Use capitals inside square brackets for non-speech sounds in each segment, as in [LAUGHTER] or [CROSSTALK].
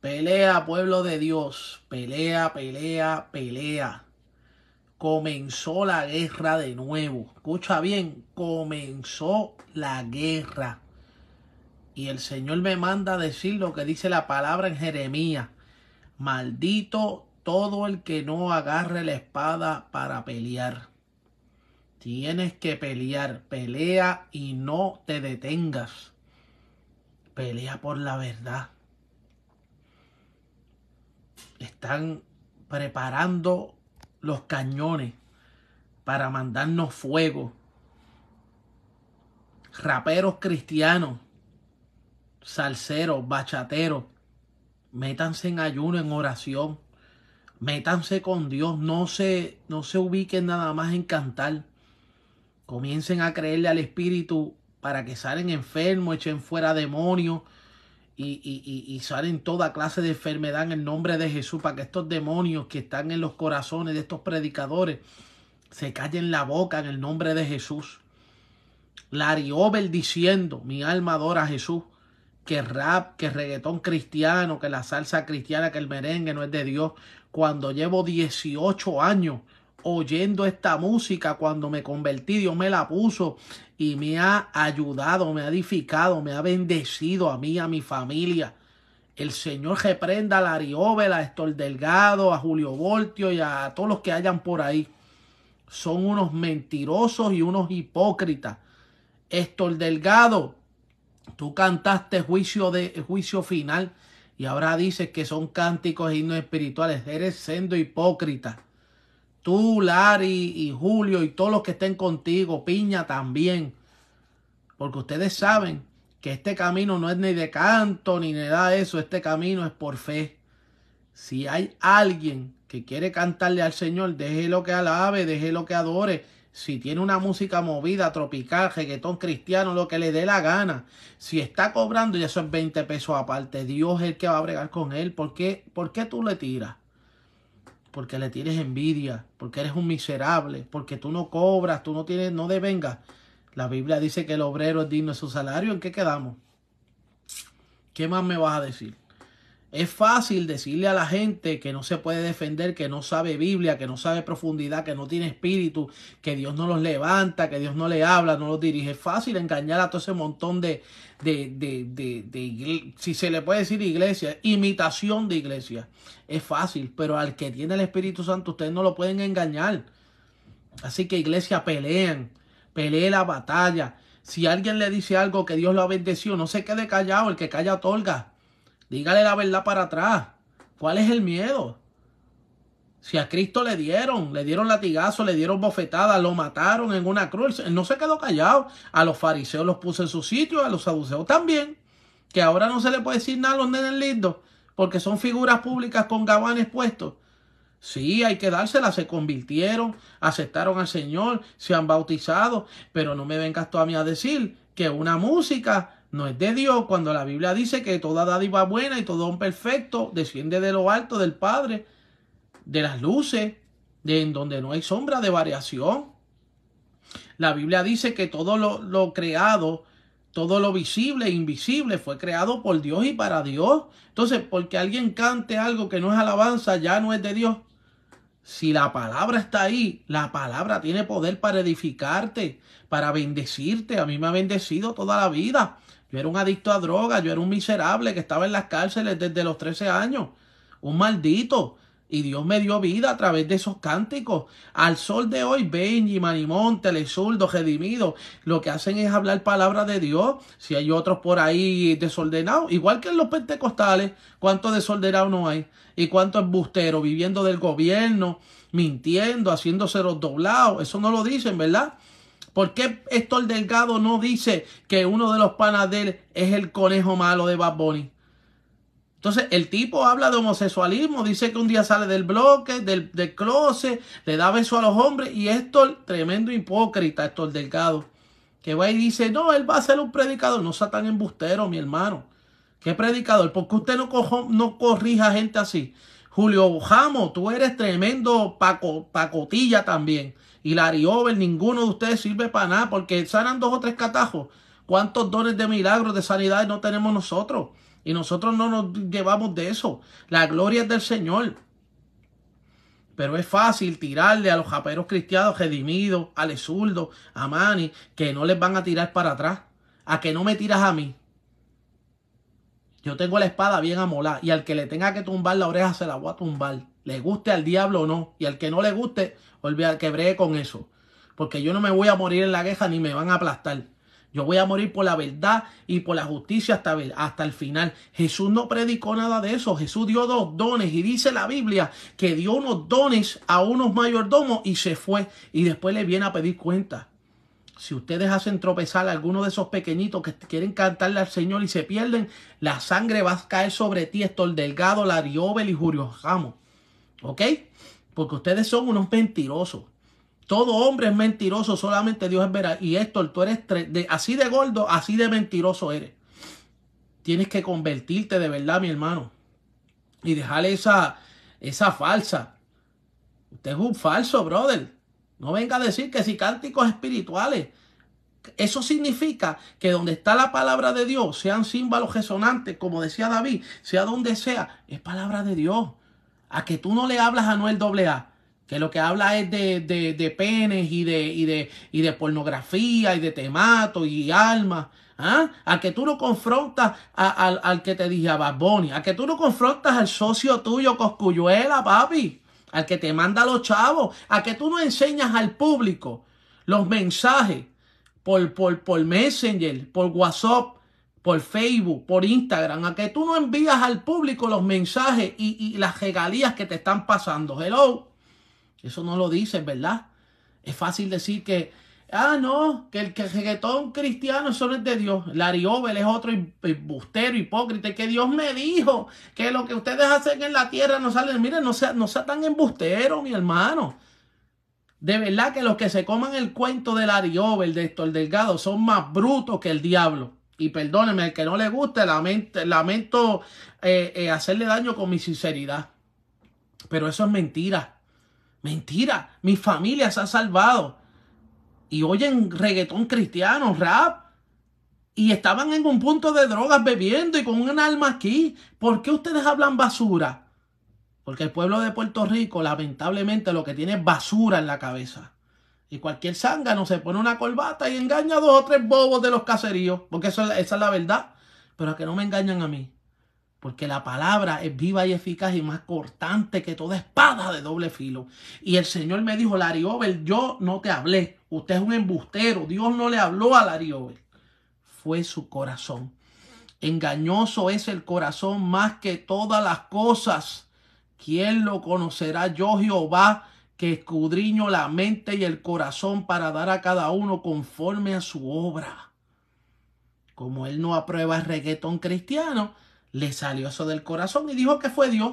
Pelea, pueblo de Dios. Pelea, pelea, pelea. Comenzó la guerra de nuevo. Escucha bien, comenzó la guerra. Y el Señor me manda a decir lo que dice la palabra en Jeremías. Maldito todo el que no agarre la espada para pelear. Tienes que pelear, pelea y no te detengas. Pelea por la verdad. Están preparando los cañones para mandarnos fuego. Raperos cristianos, salseros, bachateros, métanse en ayuno, en oración. Métanse con Dios, no se, no se ubiquen nada más en cantar. Comiencen a creerle al Espíritu para que salen enfermos, echen fuera demonios y, salen toda clase de enfermedad en el nombre de Jesús, para que estos demonios que están en los corazones de estos predicadores se callen la boca en el nombre de Jesús. Larry Over diciendo, mi alma adora a Jesús, que rap, que reggaetón cristiano, que la salsa cristiana, que el merengue no es de Dios, cuando llevo 18 años oyendo esta música cuando me convertí, Dios me la puso y me ha ayudado, me ha edificado, me ha bendecido a mí, a mi familia. El Señor reprenda a Larióvela, a Héctor Delgado, a Julio Voltio y a todos los que hayan por ahí. Son unos mentirosos y unos hipócritas. Héctor Delgado, tú cantaste juicio de juicio final y ahora dices que son cánticos e himnos espirituales. Eres siendo hipócrita. Tú, Lari y Julio y todos los que estén contigo, Piña también. Porque ustedes saben que este camino no es ni de canto ni nada de eso. Este camino es por fe. Si hay alguien que quiere cantarle al Señor, déjelo que alabe, déjelo que adore. Si tiene una música movida, tropical, reggaetón cristiano, lo que le dé la gana. Si está cobrando, y eso es 20 pesos aparte. Dios es el que va a bregar con él. ¿Por qué, ¿Por qué tú le tiras? Porque le tienes envidia, porque eres un miserable, porque tú no cobras, tú no tienes, no devengas. La Biblia dice que el obrero es digno de su salario. ¿En qué quedamos? ¿Qué más me vas a decir? Es fácil decirle a la gente que no se puede defender, que no sabe Biblia, que no sabe profundidad, que no tiene espíritu, que Dios no los levanta, que Dios no le habla, no los dirige. Es fácil engañar a todo ese montón de, de, de, de, de si se le puede decir iglesia, imitación de iglesia. Es fácil, pero al que tiene el Espíritu Santo ustedes no lo pueden engañar. Así que iglesia, peleen, peleen la batalla. Si alguien le dice algo que Dios lo ha bendecido, no se quede callado, el que calla otorga. Dígale la verdad para atrás. ¿Cuál es el miedo? Si a Cristo le dieron, le dieron latigazo, le dieron bofetadas, lo mataron en una cruz, él no se quedó callado. A los fariseos los puso en su sitio, a los saduceos también. Que ahora no se le puede decir nada a los nenes lindos, porque son figuras públicas con gabanes puestos. Sí, hay que dársela, se convirtieron, aceptaron al Señor, se han bautizado, pero no me vengas tú a mí a decir que una música no es de Dios cuando la Biblia dice que toda dádiva buena y todo un perfecto desciende de lo alto del Padre, de las luces, de en donde no hay sombra de variación. La Biblia dice que todo lo, lo creado, todo lo visible e invisible fue creado por Dios y para Dios. Entonces, porque alguien cante algo que no es alabanza, ya no es de Dios. Si la palabra está ahí, la palabra tiene poder para edificarte, para bendecirte. A mí me ha bendecido toda la vida. Yo era un adicto a drogas, yo era un miserable que estaba en las cárceles desde los 13 años. Un maldito. Y Dios me dio vida a través de esos cánticos. Al sol de hoy, Benji, Manimón, Telesurdo, Redimido, lo que hacen es hablar palabra de Dios. Si hay otros por ahí desordenados, igual que en los pentecostales, ¿cuántos desordenados no hay? ¿Y cuántos embusteros viviendo del gobierno, mintiendo, haciéndose los doblados? Eso no lo dicen, ¿verdad? ¿Por qué Héctor Delgado no dice que uno de los panas de él es el conejo malo de Bad Bunny? Entonces, el tipo habla de homosexualismo, dice que un día sale del bloque, del, del closet, le da beso a los hombres, y Héctor, tremendo hipócrita, Héctor Delgado, que va y dice, no, él va a ser un predicador, no sea tan embustero, mi hermano. ¿Qué predicador? ¿Por qué usted no, cojo, no corrija gente así? Julio Jamo, tú eres tremendo pacotilla también y Larry Over, ninguno de ustedes sirve para nada porque sanan dos o tres catajos. ¿Cuántos dones de milagros, de sanidad no tenemos nosotros? Y nosotros no nos llevamos de eso. La gloria es del Señor. Pero es fácil tirarle a los japeros cristianos redimidos, a Lesurdo, a Mani, que no les van a tirar para atrás. A que no me tiras a mí. Yo tengo la espada bien amolada. Y al que le tenga que tumbar la oreja se la voy a tumbar. Le guste al diablo o no. Y al que no le guste, olvida que bregue con eso. Porque yo no me voy a morir en la queja ni me van a aplastar. Yo voy a morir por la verdad y por la justicia hasta, hasta el final. Jesús no predicó nada de eso. Jesús dio dos dones y dice la Biblia que dio unos dones a unos mayordomos y se fue. Y después le viene a pedir cuenta. Si ustedes hacen tropezar a alguno de esos pequeñitos que quieren cantarle al Señor y se pierden, la sangre va a caer sobre ti, el Delgado, Lariobel y Julio Ramos. ¿Ok? Porque ustedes son unos mentirosos. Todo hombre es mentiroso, solamente Dios es verdad. Y Héctor, tú eres de, así de gordo, así de mentiroso eres. Tienes que convertirte de verdad, mi hermano. Y dejarle esa, esa falsa. Usted es un falso, brother. No venga a decir que si cánticos espirituales. Eso significa que donde está la palabra de Dios, sean símbolos resonantes, como decía David, sea donde sea, es palabra de Dios. A que tú no le hablas a Noel AA que lo que habla es de, de, penes y de, y, de, y de pornografía y de temato y alma. ¿Ah? A que tú no confrontas al, que te dije a Barboni, a que tú no confrontas al socio tuyo Coscuyuela, papi, al que te manda los chavos, a que tú no enseñas al público los mensajes por, por, por Messenger, por WhatsApp, por Facebook, por Instagram, a que tú no envías al público los mensajes y, las regalías que te están pasando. Hello. Eso no lo dices, ¿verdad? Es fácil decir que, ah, no, que el, que reggaetón cristiano eso no es de Dios. Larry es otro bustero, hipócrita, que Dios me dijo que lo que ustedes hacen en la tierra no sale. Miren, no sea, no sea tan embustero, mi hermano. De verdad que los que se coman el cuento de Larry Over, de Héctor Delgado, son más brutos que el diablo. Y perdóneme, el que no le guste, lamento, lamento eh, eh, hacerle daño con mi sinceridad. Pero eso es mentira. Mentira, mi familia se ha salvado. Y oyen reggaetón cristiano, rap. Y estaban en un punto de drogas bebiendo y con un alma aquí. ¿Por qué ustedes hablan basura? Porque el pueblo de Puerto Rico, lamentablemente, lo que tiene es basura en la cabeza. Y cualquier zángano se pone una corbata y engaña a dos o tres bobos de los caseríos. Porque esa es la verdad. Pero a que no me engañan a mí. Porque la palabra es viva y eficaz y más cortante que toda espada de doble filo. Y el Señor me dijo, Larry yo no te hablé. Usted es un embustero. Dios no le habló a Larry Fue su corazón. Engañoso es el corazón más que todas las cosas. ¿Quién lo conocerá? Yo Jehová, que escudriño la mente y el corazón para dar a cada uno conforme a su obra. Como él no aprueba el reggaetón cristiano, le salió eso del corazón y dijo que fue Dios.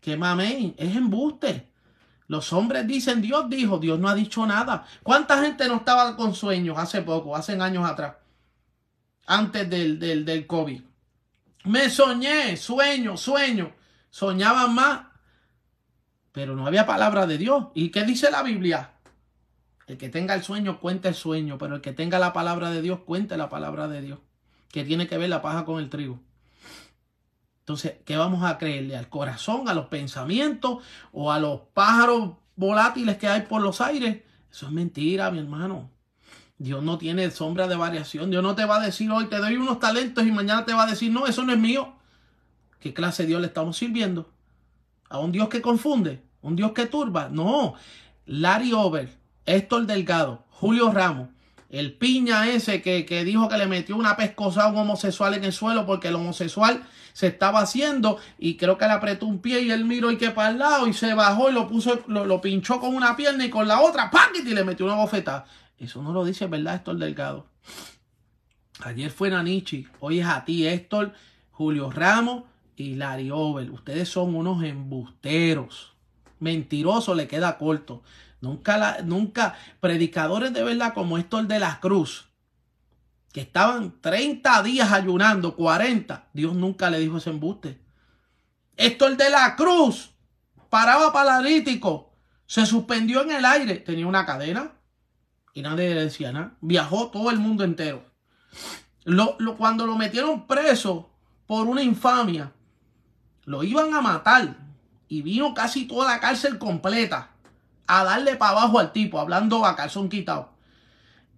Que mamey, es embuste. Los hombres dicen, Dios dijo, Dios no ha dicho nada. ¿Cuánta gente no estaba con sueños hace poco, hace años atrás? Antes del, del, del COVID. Me soñé, sueño, sueño. Soñaban más, pero no había palabra de Dios. ¿Y qué dice la Biblia? El que tenga el sueño, cuente el sueño, pero el que tenga la palabra de Dios, cuente la palabra de Dios. Que tiene que ver la paja con el trigo. Entonces, ¿qué vamos a creerle? ¿Al corazón, a los pensamientos o a los pájaros volátiles que hay por los aires? Eso es mentira, mi hermano. Dios no tiene sombra de variación. Dios no te va a decir hoy te doy unos talentos y mañana te va a decir no, eso no es mío. ¿Qué clase de Dios le estamos sirviendo? ¿A un Dios que confunde? ¿Un Dios que turba? No. Larry Over, Héctor Delgado, Julio Ramos, el piña ese que, que, dijo que le metió una pescosa a un homosexual en el suelo porque el homosexual se estaba haciendo y creo que le apretó un pie y él miró y que para el lado y se bajó y lo puso, lo, pinchó con una pierna y con la otra, ¡paquit! y le metió una bofetada. Eso no lo dice, ¿verdad, Héctor Delgado? Ayer fue Nanichi, hoy es a ti, Héctor, Julio Ramos y Larry Over. Ustedes son unos embusteros. Mentiroso le queda corto. Nunca, la, nunca, predicadores de verdad como Héctor de la Cruz, que estaban 30 días ayunando, 40, Dios nunca le dijo ese embuste. Héctor de la Cruz paraba paralítico, se suspendió en el aire, tenía una cadena y nadie le decía nada. Viajó todo el mundo entero. Lo, cuando lo metieron preso por una infamia. Lo iban a matar. Y vino casi toda la cárcel completa a darle para abajo al tipo, hablando a calzón quitado.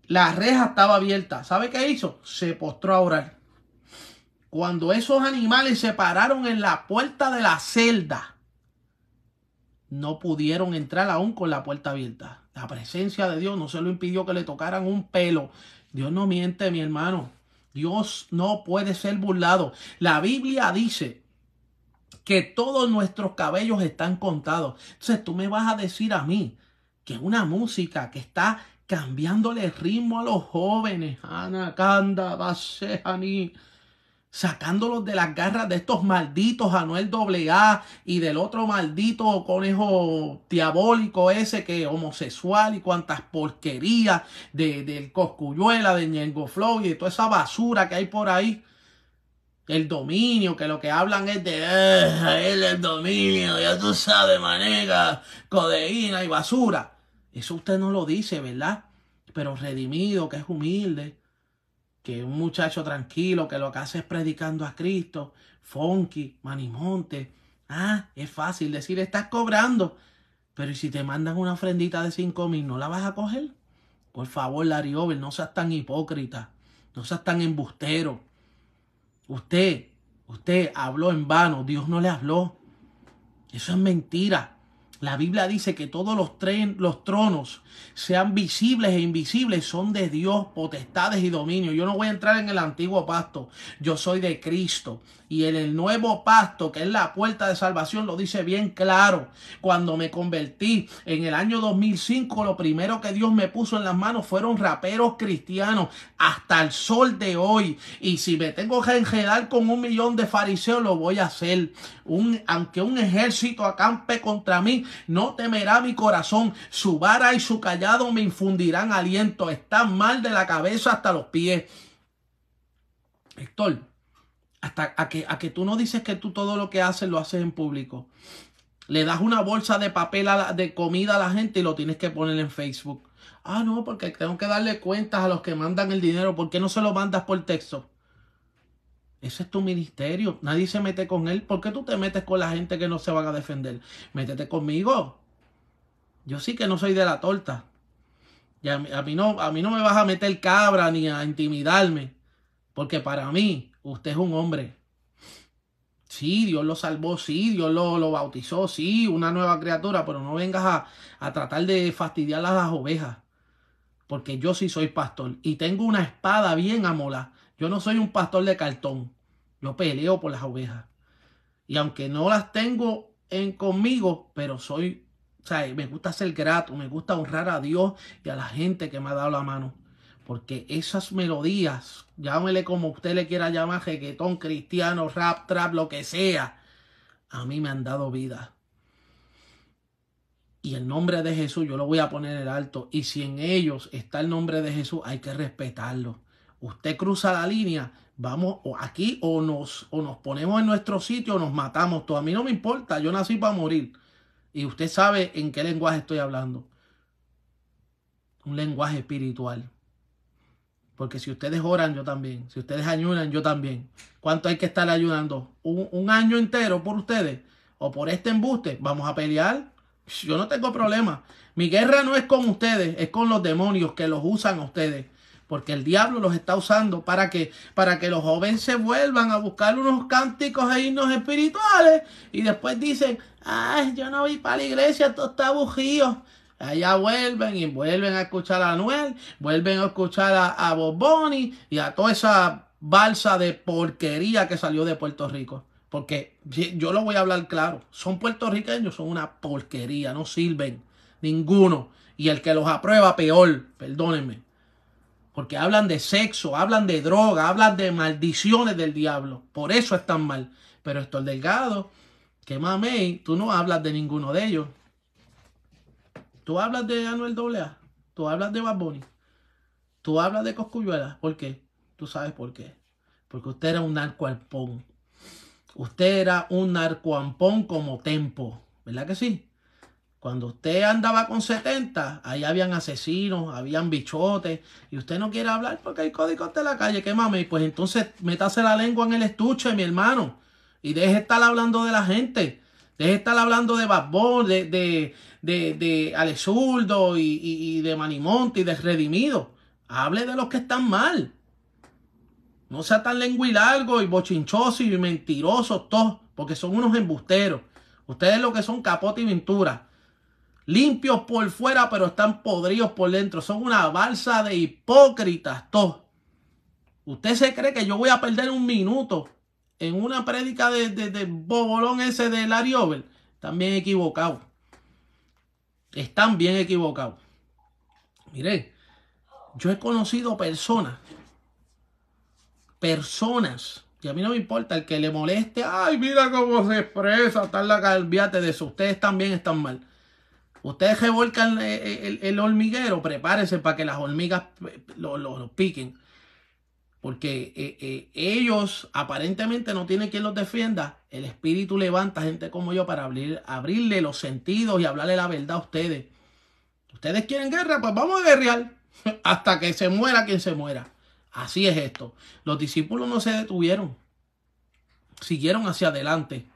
La reja estaba abierta. ¿Sabe qué hizo? Se postró a orar. Cuando esos animales se pararon en la puerta de la celda, no pudieron entrar aún con la puerta abierta. La presencia de Dios no se lo impidió que le tocaran un pelo. Dios no miente, mi hermano. Dios no puede ser burlado. La Biblia dice que todos nuestros cabellos están contados. Entonces tú me vas a decir a mí que una música que está cambiándole ritmo a los jóvenes, Anacanda, Basehani, sacándolos de las garras de estos malditos Anuel AA y del otro maldito conejo diabólico ese que homosexual y cuantas porquerías de, del Coscuyuela, de Ñengo Flow y de toda esa basura que hay por ahí. El dominio, que lo que hablan es de eh, el dominio, ya tú sabes, manega, codeína y basura. Eso usted no lo dice, ¿verdad? Pero redimido, que es humilde, que un muchacho tranquilo que lo que hace es predicando a Cristo, funky, manimonte. Ah, es fácil decir, estás cobrando. Pero ¿y si te mandan una ofrendita de cinco mil, no la vas a coger? Por favor, Larry Over, no seas tan hipócrita, no seas tan embustero. Usted, usted habló en vano, Dios no le habló. Eso es mentira. La Biblia dice que todos los, los tronos, sean visibles e invisibles, son de Dios, potestades y dominio. Yo no voy a entrar en el antiguo pacto. Yo soy de Cristo. Y en el nuevo pacto, que es la puerta de salvación, lo dice bien claro. Cuando me convertí en el año 2005, lo primero que Dios me puso en las manos fueron raperos cristianos hasta el sol de hoy. Y si me tengo que enredar con un millón de fariseos, lo voy a hacer. Un, aunque un ejército acampe contra mí, no temerá mi corazón. Su vara y su callado me infundirán aliento. Están mal de la cabeza hasta los pies. Héctor, hasta a que, a que tú no dices que tú todo lo que haces lo haces en público. Le das una bolsa de papel de comida a la gente y lo tienes que poner en Facebook. Ah, no, porque tengo que darle cuentas a los que mandan el dinero. ¿Por qué no se lo mandas por texto? Ese es tu ministerio. Nadie se mete con él. ¿Por qué tú te metes con la gente que no se van a defender? Métete conmigo. Yo sí que no soy de la torta. Y a, mí no, a mí no me vas a meter cabra ni a intimidarme. Porque para mí, usted es un hombre. Sí, Dios lo salvó, sí, Dios lo, lo bautizó, sí, una nueva criatura, pero no vengas a, a tratar de fastidiar a las ovejas. Porque yo sí soy pastor y tengo una espada bien amola. Yo no soy un pastor de cartón. Yo peleo por las ovejas. Y aunque no las tengo en conmigo, pero soy, o sea, me gusta ser grato, me gusta honrar a Dios y a la gente que me ha dado la mano. Porque esas melodías, llámele como usted le quiera llamar, reggaetón, cristiano, rap, trap, lo que sea, a mí me han dado vida. Y el nombre de Jesús yo lo voy a poner en alto. Y si en ellos está el nombre de Jesús, hay que respetarlo. Usted cruza la línea, vamos aquí o nos, o nos ponemos en nuestro sitio o nos matamos. Todo a mí no me importa, yo nací para morir. Y usted sabe en qué lenguaje estoy hablando. Un lenguaje espiritual. Porque si ustedes oran, yo también. Si ustedes ayunan, yo también. ¿Cuánto hay que estar ayudando? ¿Un, año entero por ustedes? ¿O por este embuste? ¿Vamos a pelear? Yo no tengo problema. Mi guerra no es con ustedes, es con los demonios que los usan a ustedes. Porque el diablo los está usando para que, para que los jóvenes se vuelvan a buscar unos cánticos e himnos espirituales. Y después dicen, ay, yo no voy para la iglesia, todo está bujío. Allá vuelven y vuelven a escuchar a Anuel, vuelven a escuchar a, a Bob y a toda esa balsa de porquería que salió de Puerto Rico. Porque yo lo voy a hablar claro, son puertorriqueños, son una porquería, no sirven ninguno. Y el que los aprueba, peor, perdónenme. Porque hablan de sexo, hablan de droga, hablan de maldiciones del diablo. Por eso están mal. Pero esto el delgado, que mamey, tú no hablas de ninguno de ellos. Tú hablas de Anuel AA, tú hablas de Bad tú hablas de Coscuyuela. ¿Por qué? Tú sabes por qué. Porque usted era un narcoalpón. Usted era un narcoampón como Tempo. ¿Verdad que sí? Cuando usted andaba con 70, ahí habían asesinos, habían bichotes, y usted no quiere hablar porque hay códigos de la calle, ¿qué mame? Pues entonces métase la lengua en el estuche, mi hermano, y deje de estar hablando de la gente, deje de estar hablando de Babón, de, de, de, de y, y, de Manimonte y de Redimido. Hable de los que están mal. No sea tan largo y bochinchoso y mentirosos todos, porque son unos embusteros. Ustedes lo que son capote y pintura limpios por fuera, pero están podridos por dentro. Son una balsa de hipócritas todos. ¿Usted se cree que yo voy a perder un minuto en una prédica de, de, bobolón ese de Larry Over? Están bien equivocados. Están bien equivocados. Mire, yo he conocido personas, personas, y a mí no me importa el que le moleste, ay, mira cómo se expresa, tal la calviate de eso. Ustedes también están mal Ustedes revolcan el, hormiguero, prepárense para que las hormigas lo, piquen. Porque eh, eh, ellos aparentemente no tienen quien los defienda. El espíritu levanta gente como yo para abrir, abrirle los sentidos y hablarle la verdad a ustedes. Ustedes quieren guerra, pues vamos a guerrear [LAUGHS] hasta que se muera quien se muera. Así es esto. Los discípulos no se detuvieron. Siguieron hacia adelante.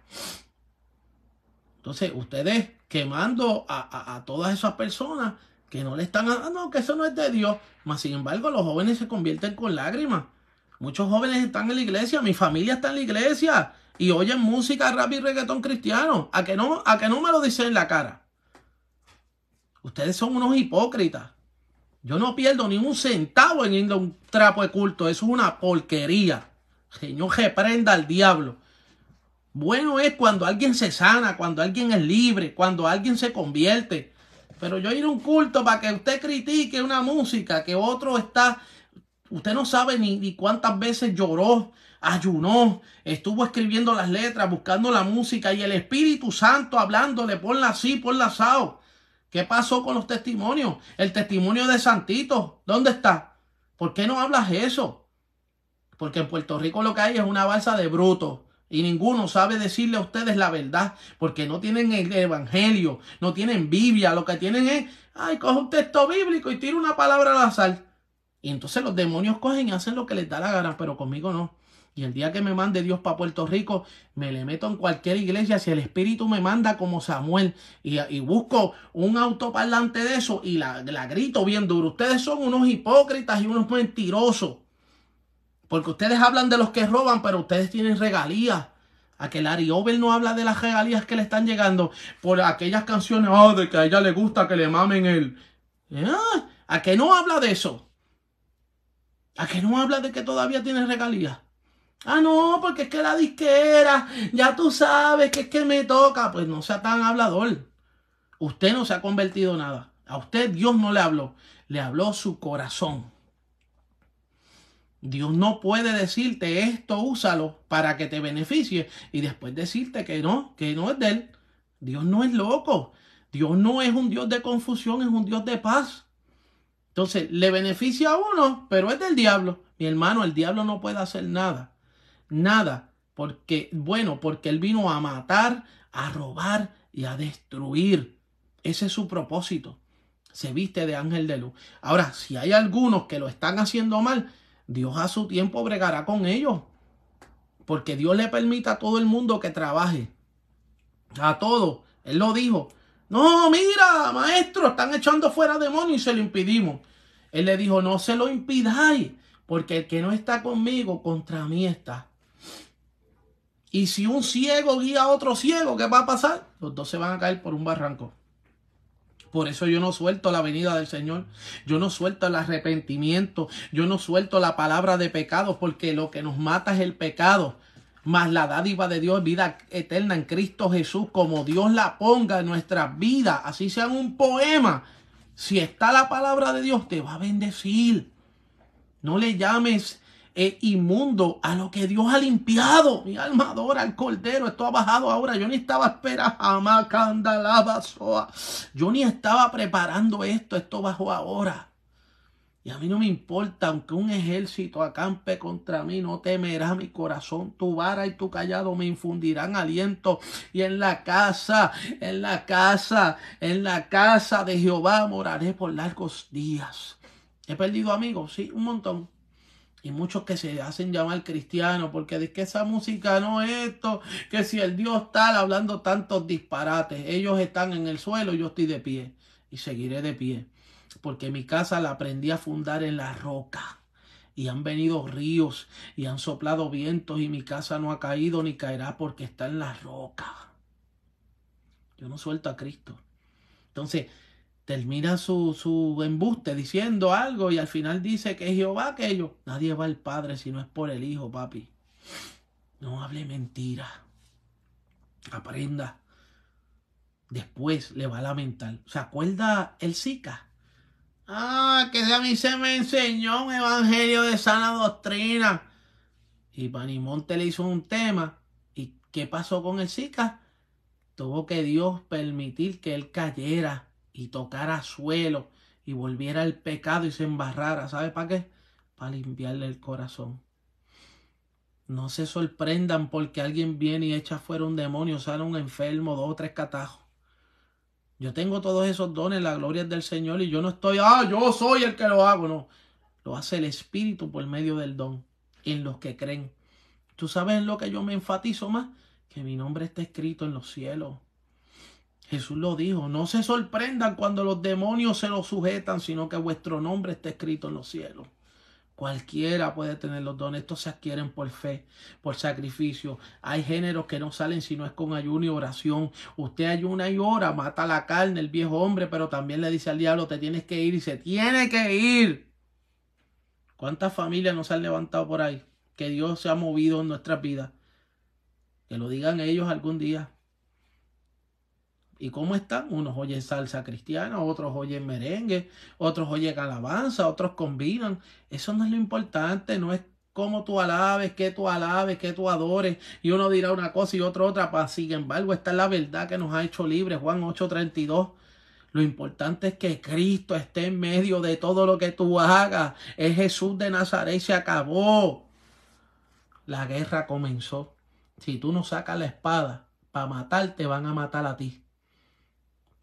Entonces, ustedes quemando a, todas esas personas que no le están dando, que eso no es de Dios. Mas, sin embargo, los jóvenes se convierten con lágrimas. Muchos jóvenes están en la iglesia, mi familia está en la iglesia y oyen música, rap y reggaetón cristiano. ¿A que no, a que no me lo dicen en la cara? Ustedes son unos hipócritas. Yo no pierdo ni un centavo en ir a un trapo de culto. Eso es una porquería. Señor, prenda al diablo. Bueno es cuando alguien se sana, cuando alguien es libre, cuando alguien se convierte. Pero yo ir a un culto para que usted critique una música que otro está, usted no sabe ni, cuántas veces lloró, ayunó, estuvo escribiendo las letras, buscando la música y el Espíritu Santo hablándole, ponla así, ponla asado. ¿Qué pasó con los testimonios? El testimonio de Santito, ¿dónde está? ¿Por qué no hablas eso? Porque en Puerto Rico lo que hay es una balsa de brutos y ninguno sabe decirle a ustedes la verdad, porque no tienen el Evangelio, no tienen Biblia, lo que tienen es, ay, coge un texto bíblico y tira una palabra al azar. Y entonces los demonios cogen y hacen lo que les da la gana, pero conmigo no. Y el día que me mande Dios para Puerto Rico, me le meto en cualquier iglesia, si el Espíritu me manda como Samuel, y, busco un autoparlante de eso y la, la grito bien duro. Ustedes son unos hipócritas y unos mentirosos. Porque ustedes hablan de los que roban, pero ustedes tienen regalías. A que Larry Over no habla de las regalías que le están llegando por aquellas canciones, oh, de que a ella le gusta que le mamen el. ¿Ah? ¿A que no habla de eso? ¿A que no habla de que todavía tiene regalías? Ah, no, porque es que la disquera, ya tú sabes que es que me toca. Pues no sea tan hablador. Usted no se ha convertido en nada. A usted Dios no le habló, le habló su corazón. Dios no puede decirte esto, úsalo para que te beneficie y después decirte que no, que no es de él. Dios no es loco. Dios no es un Dios de confusión, es un Dios de paz. Entonces, le beneficia a uno, pero es del diablo. Mi hermano, el diablo no puede hacer nada. Nada. Porque, bueno, porque él vino a matar, a robar y a destruir. Ese es su propósito. Se viste de ángel de luz. Ahora, si hay algunos que lo están haciendo mal, Dios a su tiempo bregará con ellos. Porque Dios le permite a todo el mundo que trabaje. A todo. Él lo dijo. No, mira, maestro, están echando fuera demonios y se lo impidimos. Él le dijo, no se lo impidáis, porque el que no está conmigo, contra mí está. Y si un ciego guía a otro ciego, ¿qué va a pasar? Los dos se van a caer por un barranco. Por eso yo no suelto la venida del Señor. Yo no suelto el arrepentimiento. Yo no suelto la palabra de pecado porque lo que nos mata es el pecado. Más la dádiva de Dios, vida eterna en Cristo Jesús, como Dios la ponga en nuestras vidas, así sea un poema. Si está la palabra de Dios, te va a bendecir. No le llames e inmundo a lo que Dios ha limpiado. Mi alma adora al Cordero. Esto ha bajado ahora. Yo ni estaba esperando jamás Yo ni estaba preparando esto. Esto bajó ahora. Y a mí no me importa, aunque un ejército acampe contra mí, no temerá mi corazón. Tu vara y tu callado me infundirán aliento. Y en la casa, en la casa, en la casa de Jehová moraré por largos días. He perdido amigos, sí, un montón. Y muchos que se hacen llamar cristianos, porque de que esa música no es esto, que si el Dios tal hablando tantos disparates, ellos están en el suelo, yo estoy de pie y seguiré de pie porque mi casa la aprendí a fundar en la roca. Y han venido ríos y han soplado vientos y mi casa no ha caído ni caerá porque está en la roca. Yo no suelto a Cristo. Entonces, termina su, su embuste diciendo algo y al final dice que Jehová aquello. Nadie va al Padre si no es por el Hijo, papi. No hable mentira. Aprenda. Después le va a lamentar. ¿Se acuerda el Zika? Ah, que a mí se me enseñó un evangelio de sana doctrina. Y Panimonte le hizo un tema. ¿Y qué pasó con el Zika? Tuvo que Dios permitir que él cayera y tocara suelo y volviera al pecado y se embarrara. ¿Sabe para qué? Para limpiarle el corazón. No se sorprendan porque alguien viene y echa fuera un demonio, sale un enfermo, dos o tres catajos. Yo tengo todos esos dones, la gloria es del Señor y yo no estoy, ah, yo soy el que lo hago, no. Lo hace el Espíritu por medio del don, en los que creen. ¿Tú sabes en lo que yo me enfatizo más? Que mi nombre está escrito en los cielos. Jesús lo dijo, no se sorprendan cuando los demonios se lo sujetan, sino que vuestro nombre está escrito en los cielos. Cualquiera puede tener los dones. Estos se adquieren por fe, por sacrificio. Hay géneros que no salen si no es con ayuno y oración. Usted ayuna y ora, mata la carne, el viejo hombre, pero también le dice al diablo, te tienes que ir y se tiene que ir. ¿Cuántas familias nos han levantado por ahí? Que Dios se ha movido en nuestras vidas. Que lo digan ellos algún día. ¿Y cómo están? Unos oyen salsa cristiana, otros oyen merengue, otros oyen calabanza, otros combinan. Eso no es lo importante, no es cómo tú alabes, que tú alabes, que tú adores. Y uno dirá una cosa y otro otra. Pues, sin embargo, esta es la verdad que nos ha hecho libres. Juan 8:32. Lo importante es que Cristo esté en medio de todo lo que tú hagas. Es Jesús de Nazaret se acabó. La guerra comenzó. Si tú no sacas la espada para matar, te van a matar a ti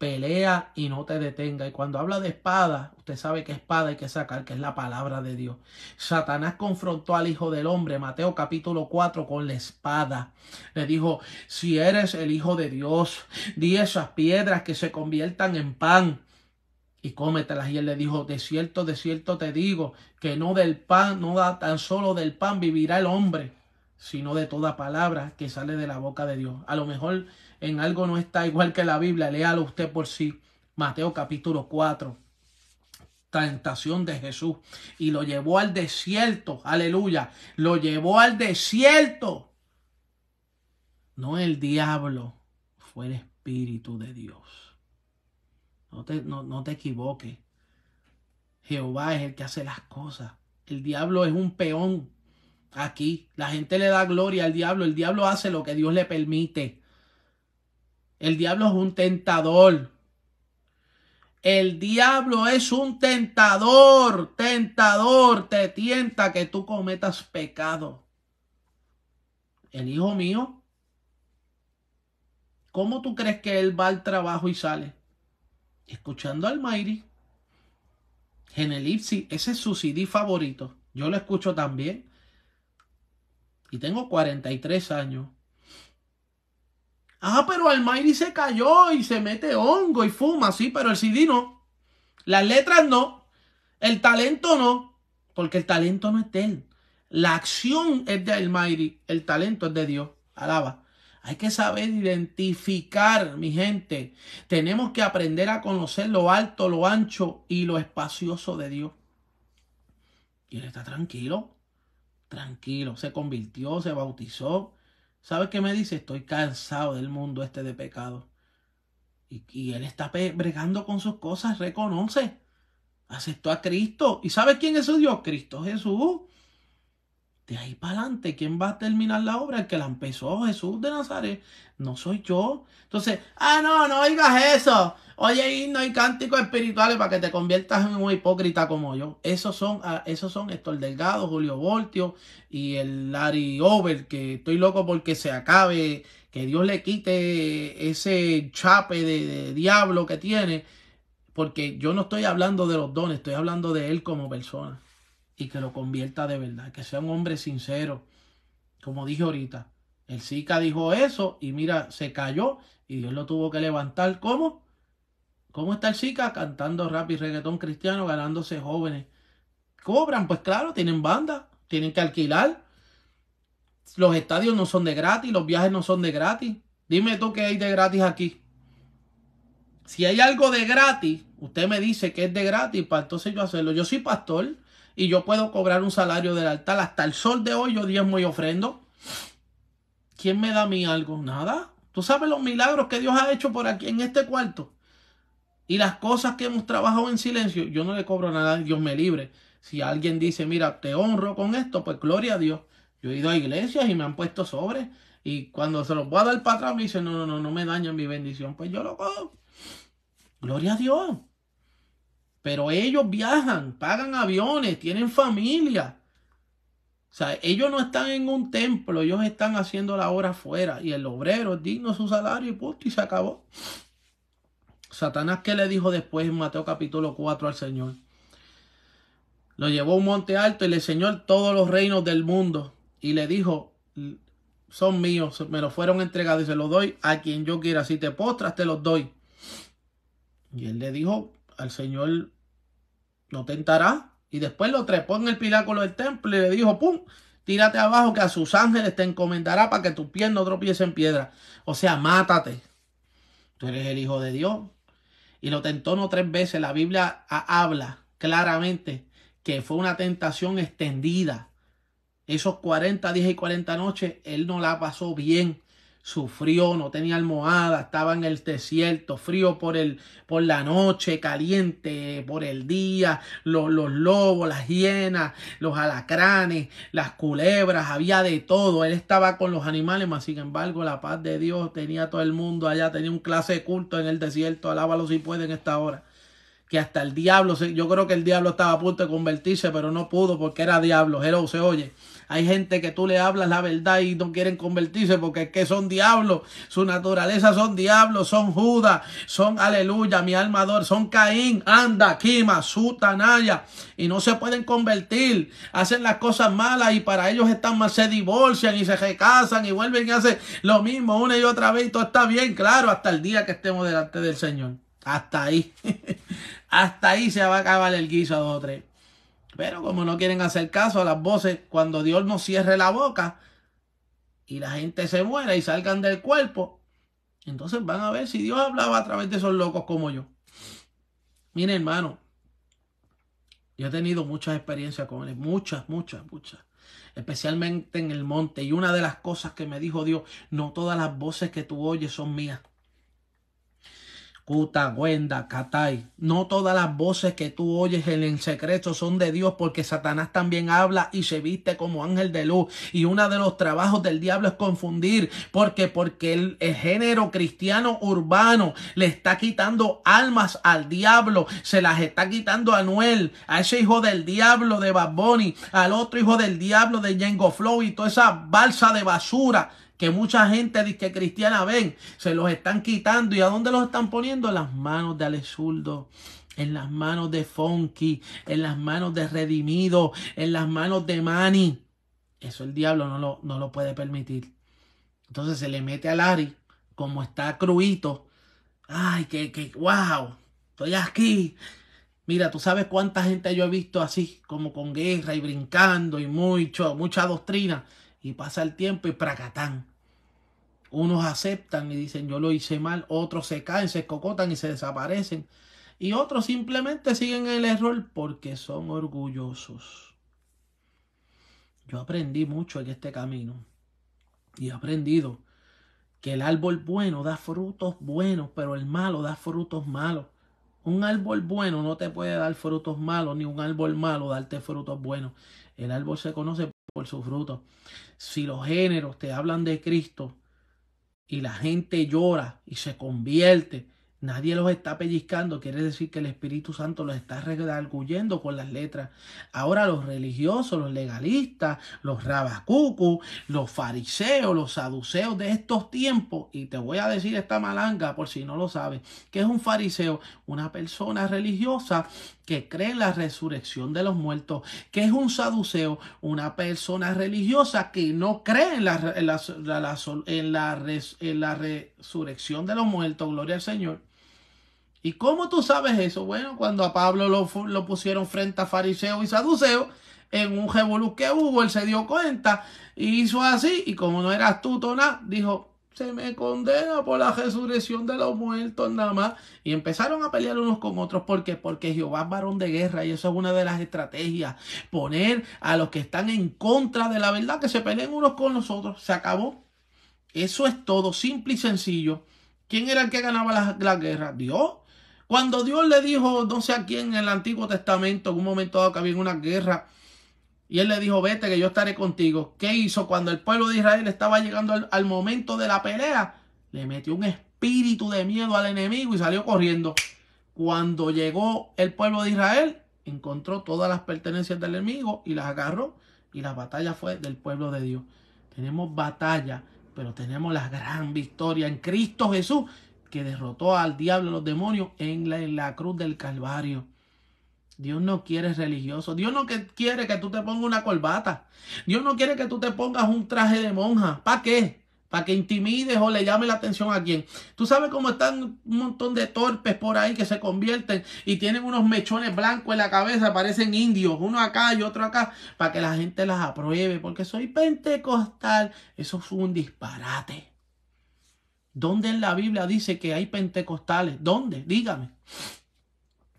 pelea y no te detenga. Y cuando habla de espada, usted sabe que espada hay que sacar, que es la palabra de Dios. Satanás confrontó al Hijo del Hombre, Mateo capítulo 4, con la espada. Le dijo, si eres el Hijo de Dios, di esas piedras que se conviertan en pan y cómetelas. Y él le dijo, de cierto, de cierto te digo, que no del pan, no da tan solo del pan vivirá el hombre, sino de toda palabra que sale de la boca de Dios. A lo mejor en algo no está igual que la Biblia, léalo usted por sí. Mateo capítulo 4. Tentación de Jesús. Y lo llevó al desierto. Aleluya. Lo llevó al desierto. No el diablo. Fue el Espíritu de Dios. No te, no, no te equivoques. Jehová es el que hace las cosas. El diablo es un peón aquí. La gente le da gloria al diablo. El diablo hace lo que Dios le permite. El diablo es un tentador. El diablo es un tentador, tentador, te tienta que tú cometas pecado. El hijo mío, ¿cómo tú crees que él va al trabajo y sale? Escuchando al Mayri. Genelipsi, ese es su CD favorito. Yo lo escucho también. Y tengo 43 años. Ah, pero Almighty se cayó y se mete hongo y fuma, sí, pero el CD no. Las letras no. El talento no. Porque el talento no es de él. La acción es de Almighty. El talento es de Dios. Alaba. Hay que saber identificar, mi gente. Tenemos que aprender a conocer lo alto, lo ancho y lo espacioso de Dios. Y él está tranquilo. Tranquilo. Se convirtió, se bautizó ¿Sabes qué me dice? Estoy cansado del mundo este de pecado. Y, él está bregando con sus cosas, reconoce. Aceptó a Cristo. ¿Y sabe quién es su Dios? Cristo Jesús. De ahí para adelante, ¿quién va a terminar la obra? El que la empezó, Jesús de Nazaret. No soy yo. Entonces, ah, no, no oigas eso. Oye, no hay cánticos espirituales para que te conviertas en un hipócrita como yo. Esos son, ah, esos son Héctor Delgado, Julio Voltio y el Larry Over, que estoy loco porque se acabe, que Dios le quite ese chape de, de diablo que tiene. Porque yo no estoy hablando de los dones, estoy hablando de él como persona y que lo convierta de verdad, que sea un hombre sincero. Como dije ahorita, el Zika dijo eso y mira, se cayó y Dios lo tuvo que levantar. ¿Cómo? ¿Cómo está el Zika? Cantando rap y reggaetón cristiano, ganándose jóvenes. ¿Cobran? Pues claro, tienen banda, tienen que alquilar. Los estadios no son de gratis, los viajes no son de gratis. Dime tú qué hay de gratis aquí. Si hay algo de gratis, usted me dice que es de gratis, para entonces yo hacerlo. Yo soy pastor y yo puedo cobrar un salario del altar. Hasta el sol de hoy yo diezmo y ofrendo. ¿Quién me da a mí algo? Nada. Tú sabes los milagros que Dios ha hecho por aquí en este cuarto. Y las cosas que hemos trabajado en silencio, yo no le cobro nada, Dios me libre. Si alguien dice, mira, te honro con esto, pues gloria a Dios. Yo he ido a iglesias y me han puesto sobre. Y cuando se los voy a dar para atrás, me dicen, no, no, no, no me dañan mi bendición. Pues yo lo cojo. Gloria a Dios. Pero ellos viajan, pagan aviones, tienen familia. O sea, ellos no están en un templo, ellos están haciendo la obra afuera. Y el obrero es digno de su salario y punto, se acabó. Satanás, ¿qué le dijo después en Mateo capítulo 4 al Señor? Lo llevó a un monte alto y le enseñó todos los reinos del mundo. Y le dijo, son míos, me los fueron entregados y se los doy a quien yo quiera. Si te postras, te los doy. Y él le dijo al Señor, no tentará. Y después lo trepó en el pináculo del templo y le dijo, ¡pum! Tírate abajo que a sus ángeles te encomendará para que tu pie no tropiece en piedra. O sea, mátate. Tú eres el Hijo de Dios. Y lo tentó no tres veces. La Biblia habla claramente que fue una tentación extendida. Esos 40 días y 40 noches, él no la pasó bien sufrió, no tenía almohada, estaba en el desierto, frío por, el, por la noche, caliente por el día, los, los lobos, las hienas, los alacranes, las culebras, había de todo. Él estaba con los animales, mas sin embargo la paz de Dios tenía todo el mundo allá, tenía un clase de culto en el desierto, alábalo si puede en esta hora que hasta el diablo, yo creo que el diablo estaba a punto de convertirse, pero no pudo porque era diablo. Hello, se oye. Hay gente que tú le hablas la verdad y no quieren convertirse porque es que son diablos. Su naturaleza son diablos, son Judas, son aleluya, mi almador, son Caín, anda, Kima, Sutanaya. Y no se pueden convertir. Hacen las cosas malas y para ellos están mal, se divorcian y se recasan y vuelven y hacen lo mismo una y otra vez y todo está bien, claro, hasta el día que estemos delante del Señor. Hasta ahí. [LAUGHS] hasta ahí se va a acabar el guiso a dos tres. Pero como no quieren hacer caso a las voces, cuando Dios nos cierre la boca y la gente se muera y salgan del cuerpo, entonces van a ver si Dios hablaba a través de esos locos como yo. Miren, hermano, yo he tenido muchas experiencias con él, muchas, muchas, muchas. Especialmente en el monte. Y una de las cosas que me dijo Dios, no todas las voces que tú oyes son mías. Kuta, Wenda, Katai. No todas las voces que tú oyes en el secreto son de Dios, porque Satanás también habla y se viste como ángel de luz. Y uno de los trabajos del diablo es confundir, porque porque el, género cristiano urbano le está quitando almas al diablo, se las está quitando a Noel, a ese hijo del diablo de Baboni, al otro hijo del diablo de Yengo Flow y toda esa balsa de basura que mucha gente dice cristiana ven, se los están quitando. ¿Y a dónde los están poniendo? En las manos de Alezuldo, en las manos de Fonky, en las manos de Redimido, en las manos de Mani. Eso el diablo no lo, no lo puede permitir. Entonces se le mete a Larry, como está cruito. Ay, que, que, wow, estoy aquí. Mira, tú sabes cuánta gente yo he visto así, como con guerra y brincando y mucho, mucha doctrina y pasa el tiempo y pracatán. Unos aceptan y dicen yo lo hice mal, otros se caen, se cocotan y se desaparecen. Y otros simplemente siguen el error porque son orgullosos. Yo aprendí mucho en este camino y he aprendido que el árbol bueno da frutos buenos, pero el malo da frutos malos. Un árbol bueno no te puede dar frutos malos, ni un árbol malo darte frutos buenos. El árbol se conoce por su fruto. Si los géneros te hablan de Cristo y la gente llora y se convierte, Nadie los está pellizcando, quiere decir que el Espíritu Santo los está redarguyendo con las letras. Ahora los religiosos, los legalistas, los rabacucu, los fariseos, los saduceos de estos tiempos, y te voy a decir esta malanga por si no lo sabes, que es un fariseo, una persona religiosa que cree en la resurrección de los muertos, que es un saduceo, una persona religiosa que no cree en la, resurrección de los muertos, gloria al Señor. ¿Y cómo tú sabes eso? Bueno, cuando a Pablo lo, pusieron frente a fariseo y saduceo, en un revolú que hubo, él se dio cuenta hizo así, y como no era astuto nada, dijo, se me condena por la resurrección de los muertos nada más. Y empezaron a pelear unos con otros. ¿Por qué? Porque Jehová es varón de guerra y eso es una de las estrategias. Poner a los que están en contra de la verdad que se peleen unos con los otros. Se acabó. Eso es todo, simple y sencillo. ¿Quién era el que ganaba la, la guerra? Dios. Cuando Dios le dijo, no sé a quién en el Antiguo Testamento, en un momento dado que había una guerra, y él le dijo, vete que yo estaré contigo. ¿Qué hizo cuando el pueblo de Israel estaba llegando al, momento de la pelea? Le metió un espíritu de miedo al enemigo y salió corriendo. Cuando llegó el pueblo de Israel, encontró todas las pertenencias del enemigo y las agarró y la batalla fue del pueblo de Dios. Tenemos batalla, pero tenemos la gran victoria en Cristo Jesús que derrotó al diablo, los demonios en la cruz del Calvario. Dios no quiere religioso. Dios no quiere que tú te pongas una corbata. Dios no quiere que tú te pongas un traje de monja. ¿Para qué? Para que intimides o le llame la atención a quien. Tú sabes cómo están un montón de torpes por ahí que se convierten y tienen unos mechones blancos en la cabeza, parecen indios, uno acá y otro acá, para que la gente las apruebe, porque soy pentecostal. Eso es un disparate. ¿Dónde en la Biblia dice que hay pentecostales? ¿Dónde? Dígame.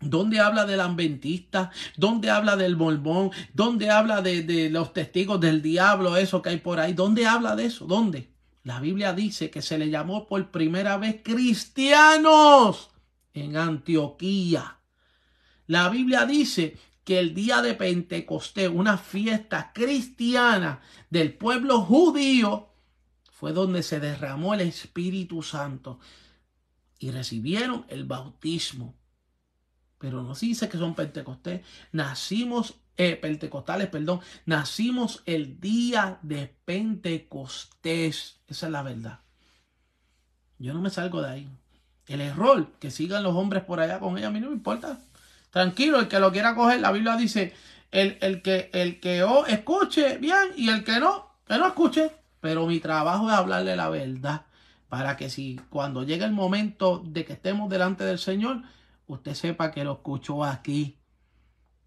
¿Dónde habla del adventista? ¿Dónde habla del bolbón? ¿Dónde habla de, de, los testigos del diablo, eso que hay por ahí? ¿Dónde habla de eso? ¿Dónde? La Biblia dice que se le llamó por primera vez cristianos en Antioquía. La Biblia dice que el día de Pentecostés, una fiesta cristiana del pueblo judío, fue donde se derramó el Espíritu Santo y recibieron el bautismo. Pero no se dice que son pentecostés. Nacimos, eh, pentecostales, perdón, nacimos el día de Pentecostés. Esa es la verdad. Yo no me salgo de ahí. El error, que sigan los hombres por allá con ella, a mí no me importa. Tranquilo, el que lo quiera coger, la Biblia dice, el, el que, el que oh, escuche bien y el que no, que no escuche. Pero mi trabajo es hablarle la verdad para que si cuando llegue el momento de que estemos delante del Señor, usted sepa que lo escucho aquí.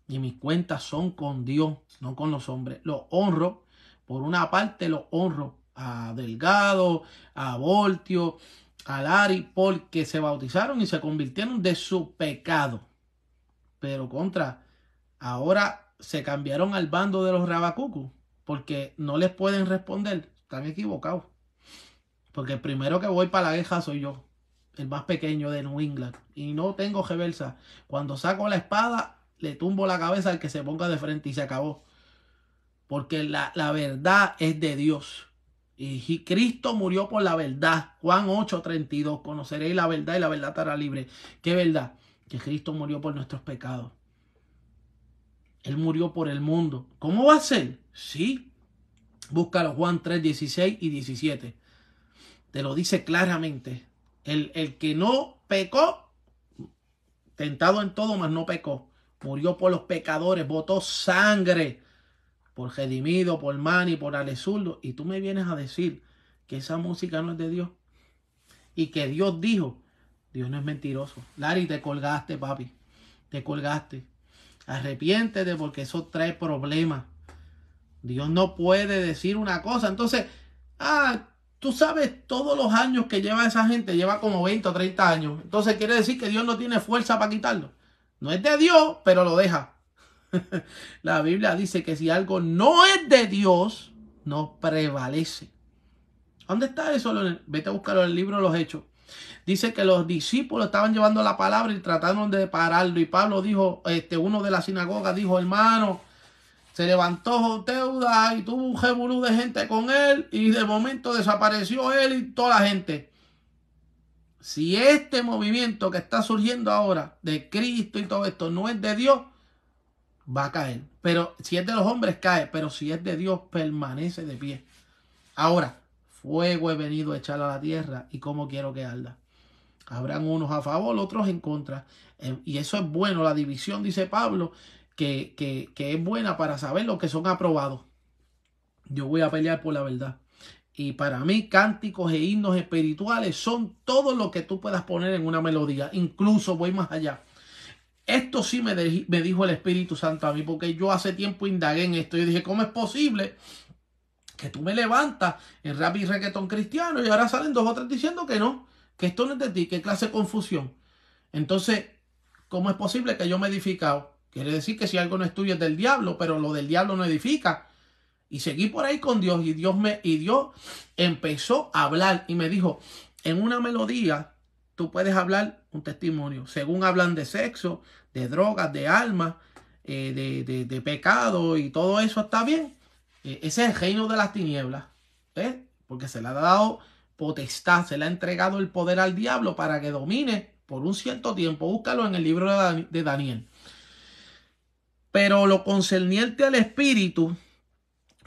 Y mis cuentas son con Dios, no con los hombres. Lo honro. Por una parte lo honro a Delgado, a Voltio, a Lari, porque se bautizaron y se convirtieron de su pecado. Pero contra, ahora se cambiaron al bando de los rabacucos porque no les pueden responder están equivocados. Porque el primero que voy para la guerra soy yo, el más pequeño de New England. Y no tengo reversa. Cuando saco la espada, le tumbo la cabeza al que se ponga de frente y se acabó. Porque la, la verdad es de Dios. Y Cristo murió por la verdad. Juan 8:32. Conoceréis la verdad y la verdad estará libre. ¿Qué verdad? Que Cristo murió por nuestros pecados. Él murió por el mundo. ¿Cómo va a ser? Sí, Búscalo Juan 3, 16 y 17. Te lo dice claramente. El, el que no pecó, tentado en todo, mas no pecó. Murió por los pecadores, botó sangre por Gedimido, por Mani, por Alezurdo. Y tú me vienes a decir que esa música no es de Dios. Y que Dios dijo, Dios no es mentiroso. Lari, te colgaste, papi. Te colgaste. Arrepiéntete porque eso trae problemas. Dios no puede decir una cosa. Entonces, ah, tú sabes todos los años que lleva esa gente, lleva como 20 o 30 años. Entonces quiere decir que Dios no tiene fuerza para quitarlo. No es de Dios, pero lo deja. [LAUGHS] La Biblia dice que si algo no es de Dios, no prevalece. ¿Dónde está eso? Vete a buscarlo en el libro de los Hechos. Dice que los discípulos estaban llevando la palabra y trataron de pararlo. Y Pablo dijo, este, uno de la sinagoga dijo, hermano, se levantó Teuda y tuvo un jebulú de gente con él y de momento desapareció él y toda la gente. Si este movimiento que está surgiendo ahora de Cristo y todo esto no es de Dios, va a caer. Pero si es de los hombres, cae. Pero si es de Dios, permanece de pie. Ahora, fuego he venido a echar a la tierra y cómo quiero que arda. Habrán unos a favor, otros en contra. Eh, y eso es bueno. La división, dice Pablo, que, es buena para saber los que son aprobados. Yo voy a pelear por la verdad. Y para mí, cánticos e himnos espirituales son todo lo que tú puedas poner en una melodía. Incluso voy más allá. Esto sí me, dijo el Espíritu Santo a mí, porque yo hace tiempo indagué en esto y dije, ¿cómo es posible que tú me levantas en rap y reggaetón cristiano y ahora salen dos o tres diciendo que no, que esto no es de ti, qué clase de confusión? Entonces, ¿cómo es posible que yo me he edificado? Quiere decir que si algo no es tuyo es del diablo, pero lo del diablo no edifica. Y seguí por ahí con Dios y Dios me y Dios empezó a hablar y me dijo, en una melodía tú puedes hablar un testimonio. Según hablan de sexo, de drogas, de alma, eh, de, de, pecado y todo eso está bien. Eh, ese es el reino de las tinieblas. ¿eh? Porque se le ha dado potestad, se le ha entregado el poder al diablo para que domine por un cierto tiempo. Búscalo en el libro de Daniel. Pero lo concerniente al espíritu,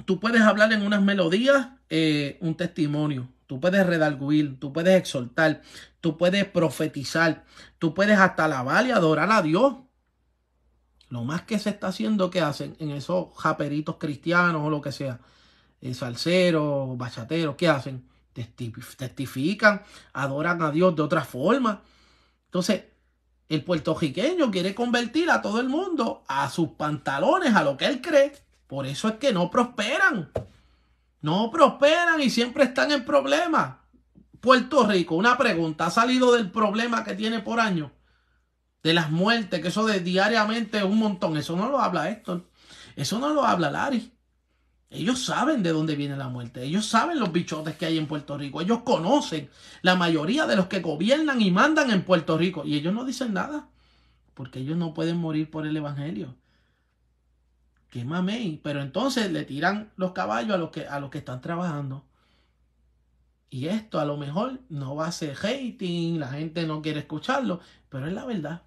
tú puedes hablar en unas melodías eh, un testimonio, tú puedes redarguir, tú puedes exhortar, tú puedes profetizar, tú puedes hasta alabar y adorar a Dios. Lo más que se está haciendo que hacen en esos japeritos cristianos o lo que sea, eh, salseros, bachateros, ¿qué hacen? Testifican, adoran a Dios de otra forma. Entonces, el puertorriqueño quiere convertir a todo el mundo a sus pantalones, a lo que él cree. Por eso es que no prosperan. No prosperan y siempre están en problemas. Puerto Rico, una pregunta, ¿ha salido del problema que tiene por año? De las muertes, que eso de diariamente es un montón. Eso no lo habla Héctor. Eso no lo habla Lari. Ellos saben de dónde viene la muerte. Ellos saben los bichotes que hay en Puerto Rico. Ellos conocen la mayoría de los que gobiernan y mandan en Puerto Rico. Y ellos no dicen nada. Porque ellos no pueden morir por el Evangelio. Qué mamey. Pero entonces le tiran los caballos a los que, a los que están trabajando. Y esto a lo mejor no va a ser hating. La gente no quiere escucharlo. Pero es la verdad.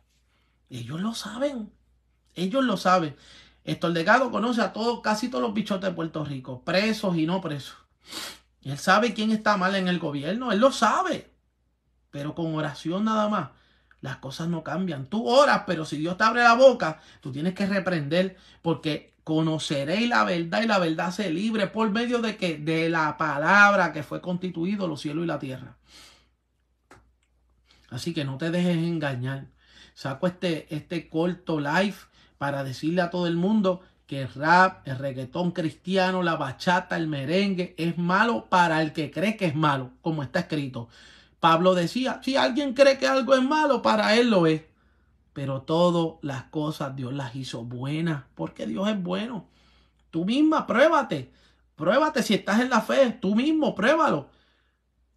Ellos lo saben. Ellos lo saben. El Delgado conoce a todos, casi todos los bichotes de Puerto Rico, presos y no presos. Él sabe quién está mal en el gobierno, él lo sabe. Pero con oración nada más, las cosas no cambian. Tú oras, pero si Dios te abre la boca, tú tienes que reprender, porque conoceréis la verdad y la verdad se libre por medio de que de la palabra que fue constituido los cielos y la tierra. Así que no te dejes engañar. Saco este, este corto live para decirle a todo el mundo que el rap, el reggaetón cristiano, la bachata, el merengue es malo para el que cree que es malo, como está escrito. Pablo decía, si alguien cree que algo es malo, para él lo es. Pero todas las cosas Dios las hizo buenas, porque Dios es bueno. Tú misma pruébate, pruébate si estás en la fe, tú mismo pruébalo.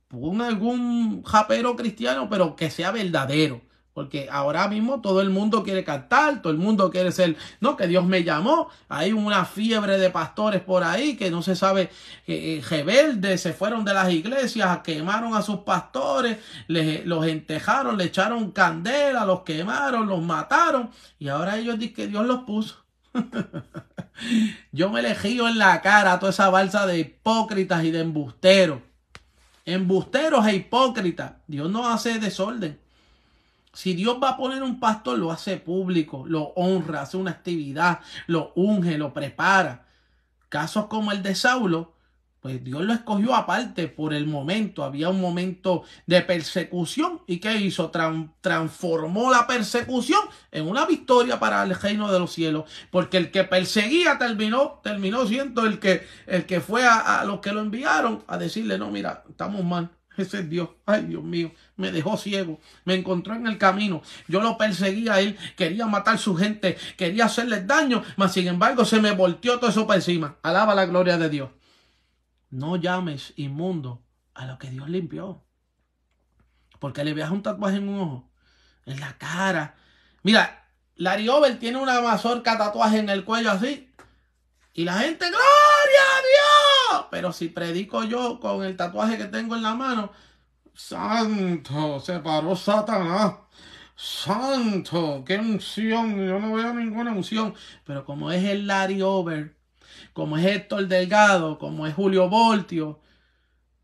Pon algún japero cristiano, pero que sea verdadero porque ahora mismo todo el mundo quiere cantar, todo el mundo quiere ser, no, que Dios me llamó. Hay una fiebre de pastores por ahí que no se sabe, eh, rebeldes, se fueron de las iglesias, quemaron a sus pastores, les, los entejaron, le echaron candela, los quemaron, los mataron. Y ahora ellos dicen que Dios los puso. [LAUGHS] Yo me elegí en la cara toda esa balsa de hipócritas y de embusteros. Embusteros e hipócritas. Dios no hace desorden. Si Dios va a poner un pastor, lo hace público, lo honra, hace una actividad, lo unge, lo prepara. Casos como el de Saulo, pues Dios lo escogió aparte por el momento. Había un momento de persecución. ¿Y qué hizo? transformó la persecución en una victoria para el reino de los cielos. Porque el que perseguía terminó, terminó siendo el que, el que fue a, a los que lo enviaron a decirle, no, mira, estamos mal. Ese es Dios. Ay, Dios mío, me dejó ciego. Me encontró en el camino. Yo lo perseguía a él. Quería matar a su gente. Quería hacerles daño. Mas, sin embargo, se me volteó todo eso para encima. Alaba la gloria de Dios. No llames inmundo a lo que Dios limpió. Porque le veas un tatuaje en un ojo. En la cara. Mira, Larry Over tiene una mazorca tatuaje en el cuello así. Y la gente. Pero si predico yo con el tatuaje que tengo en la mano, santo, se paró Satanás. Santo, qué unción. Yo no veo ninguna unción. Pero como es el Larry Over, como es Héctor Delgado, como es Julio Voltio,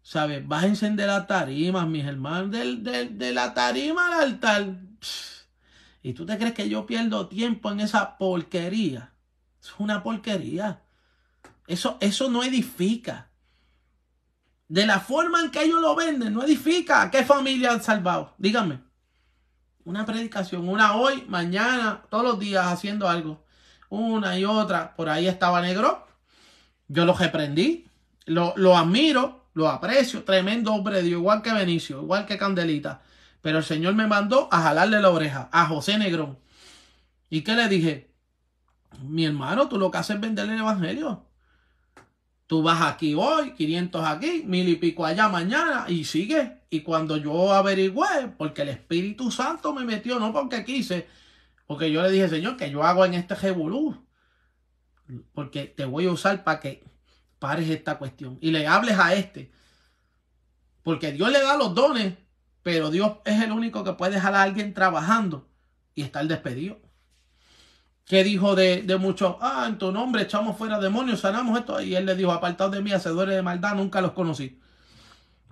¿sabes? Bájense de la tarima, mis hermanos, de la tarima al altar. ¿Y tú te crees que yo pierdo tiempo en esa porquería? Es una porquería. Eso, eso no edifica. De la forma en que ellos lo venden, no edifica. ¿Qué familia han salvado? Díganme. Una predicación, una hoy, mañana, todos los días haciendo algo. Una y otra. Por ahí estaba negro. Yo lo reprendí. Lo, lo admiro, lo aprecio. Tremendo hombre de Dios, igual que Benicio, igual que Candelita. Pero el Señor me mandó a jalarle la oreja a José Negrón. ¿Y qué le dije? Mi hermano, tú lo que haces es venderle el evangelio. Tú vas aquí hoy, 500 aquí, mil y pico allá mañana y sigue. Y cuando yo averigüé, porque el Espíritu Santo me metió, no porque quise, porque yo le dije, Señor, que yo hago en este jebulú. Porque te voy a usar para que pares esta cuestión y le hables a este. Porque Dios le da los dones pero Dios es el único que puede dejar a alguien trabajando y estar despedido. ¿Qué dijo de, muchos? Ah, en tu nombre echamos fuera demonios, sanamos esto. Y él le dijo, apartados de mí, hacedores de maldad, nunca los conocí.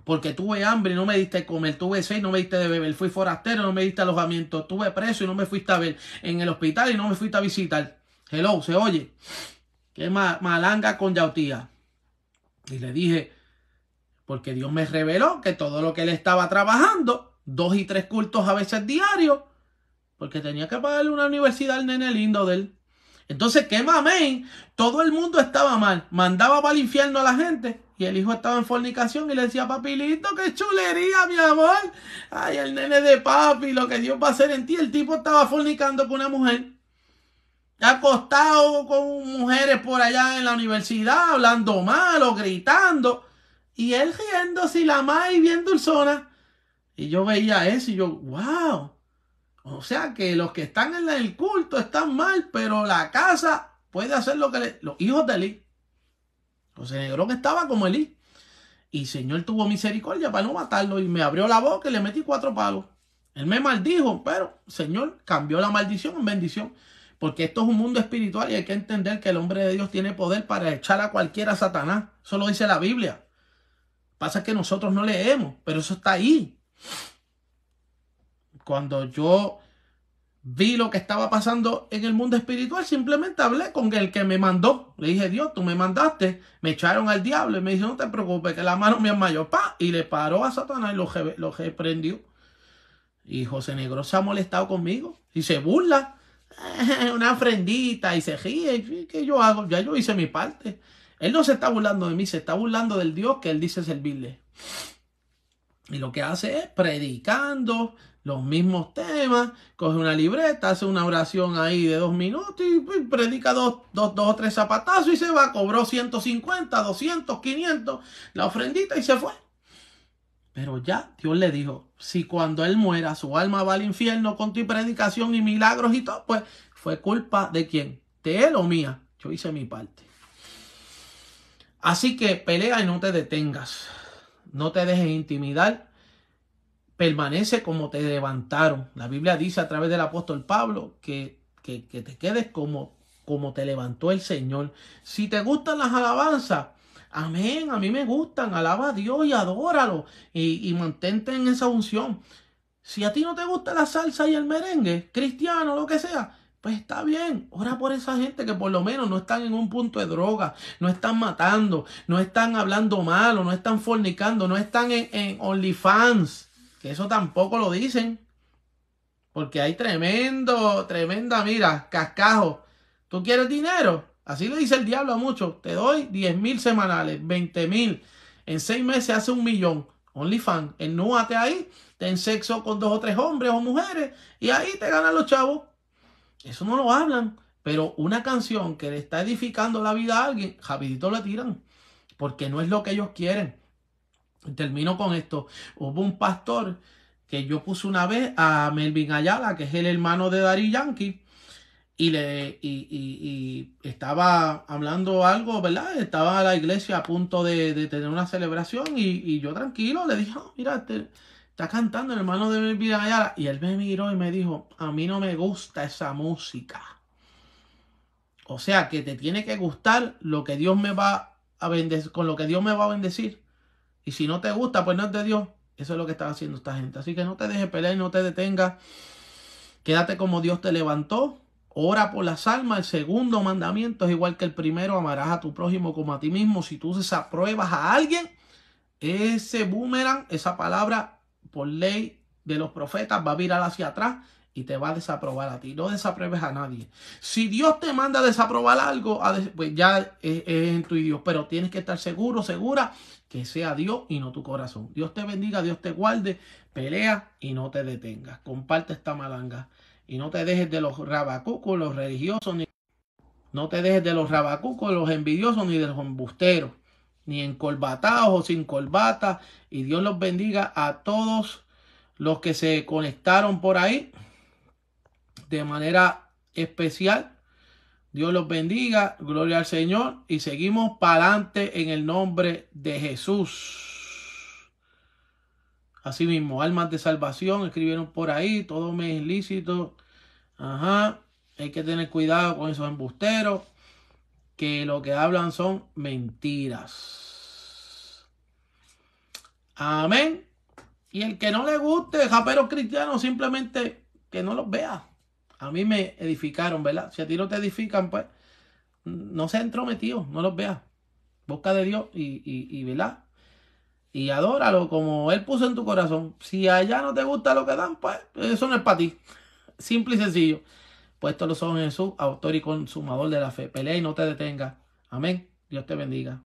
Porque tuve hambre y no me diste comer, tuve sed y no me diste de beber, fui forastero no me diste alojamiento, tuve preso y no me fuiste a ver, en el hospital y no me fuiste a visitar. Hello, se oye. Qué malanga con yautía. Y le dije, porque Dios me reveló que todo lo que él estaba trabajando, dos y tres cultos a veces diarios, porque tenía que pagarle una universidad al nene lindo de él. Entonces, qué mamey, todo el mundo estaba mal, mandaba para el infierno a la gente y el hijo estaba en fornicación y le decía, papilito, qué chulería, mi amor. Ay, el nene de papi, lo que Dios va a hacer en ti. El tipo estaba fornicando con una mujer. Acostado con mujeres por allá en la universidad, hablando mal o gritando. Y él riendo y la más bien dulzona. Y yo veía eso y yo, wow. O sea que los que están en el culto están mal, pero la casa puede hacer lo que le... Los hijos de Eli. José Negrón estaba como Eli. Y Señor tuvo misericordia para no matarlo y me abrió la boca y le metí cuatro palos. Él me maldijo, pero Señor cambió la maldición en bendición. Porque esto es un mundo espiritual y hay que entender que el hombre de Dios tiene poder para echar a cualquiera a Satanás. Eso lo dice la Biblia. Pasa que nosotros no leemos, pero eso está ahí. Cuando yo vi lo que estaba pasando en el mundo espiritual, simplemente hablé con el que me mandó. Le dije, Dios, tú me mandaste, me echaron al diablo y me dijo, no te preocupes, que la mano me mayor. Pa, y le paró a Satanás y lo, lo reprendió. Y José Negro se ha molestado conmigo y se burla. [LAUGHS] Una ofrendita y se ríe. ¿Qué yo hago? Ya yo hice mi parte. Él no se está burlando de mí, se está burlando del Dios que él dice servirle. Y lo que hace es predicando los mismos temas, coge una libreta, hace una oración ahí de dos minutos y predica dos, dos, dos o tres zapatazos y se va, cobró 150, 200, 500, la ofrendita y se fue. Pero ya Dios le dijo, si cuando él muera su alma va al infierno con tu predicación y milagros y todo, pues fue culpa de quién, de él o mía. Yo hice mi parte. Así que pelea y no te detengas. No te dejes intimidar. Permanece como te levantaron. La Biblia dice a través del apóstol Pablo que, que, te quedes como, como te levantó el Señor. Si te gustan las alabanzas, amén, a mí me gustan. Alaba a Dios y adóralo. Y, y mantente en esa unción. Si a ti no te gusta la salsa y el merengue, cristiano, lo que sea, pues está bien, ora por esa gente que por lo menos no están en un punto de droga, no están matando, no están hablando malo, no están fornicando, no están en, en OnlyFans, que eso tampoco lo dicen. Porque hay tremendo, tremenda, mira, cascajo. ¿Tú quieres dinero? Así le dice el diablo a muchos. Te doy 10 mil semanales, 20 mil. En seis meses hace un millón. OnlyFans. Ennúate ahí, ten sexo con dos o tres hombres o mujeres y ahí te ganan los chavos. Eso no lo hablan. Pero una canción que le está edificando la vida a alguien, rapidito la tiran. Porque no es lo que ellos quieren. Termino con esto. Hubo un pastor que yo puse una vez a Melvin Ayala, que es el hermano de Dari Yankee. y le y, y, estaba hablando algo, ¿verdad? Estaba la iglesia a punto de, de tener una celebración y, yo tranquilo le dije, oh, mira, te, está cantando el hermano de mi vida y él me miró y me dijo, a mí no me gusta esa música. O sea que te tiene que gustar lo que Dios me va a bendecir, con lo que Dios me va a bendecir. Y si no te gusta, pues no es de Dios. Eso es lo que está haciendo esta gente. Así que no te dejes pelear no te detengas. Quédate como Dios te levantó. Ora por las almas. El segundo mandamiento es igual que el primero. Amarás a tu prójimo como a ti mismo. Si tú desapruebas a alguien, ese boomerang, esa palabra por ley de los profetas va a virar hacia atrás y te va a desaprobar a ti. No desapruebes a nadie. Si Dios te manda a desaprobar algo, pues ya es, en tu Dios. Pero tienes que estar seguro, segura que sea Dios y no tu corazón. Dios te bendiga, Dios te guarde, pelea y no te detengas. Comparte esta malanga y no te dejes de los rabacucos, los religiosos, ni no te dejes de los rabacucos, los envidiosos, ni de los embusteros, ni encolbatados o sin corbata. Y Dios los bendiga a todos los que se conectaron por ahí de manera especial. Dios los bendiga, gloria al Señor y seguimos para adelante en el nombre de Jesús. Asimismo, almas de salvación, escribieron por ahí, todo me es lícito. Ajá, hay que tener cuidado con esos embusteros, que lo que hablan son mentiras. Amén. Y el que no le guste, japero cristiano, simplemente que no los vea a mí me edificaron, ¿verdad? Si a ti no te edifican, pues no seas entrometido, no los veas. Busca de Dios y, y, y, ¿verdad? Y adóralo como Él puso en tu corazón. Si allá no te gusta lo que dan, pues eso no es para ti. Simple y sencillo. Puesto los ojos en Jesús, autor y consumador de la fe. Pelea y no te detenga. Amén. Dios te bendiga.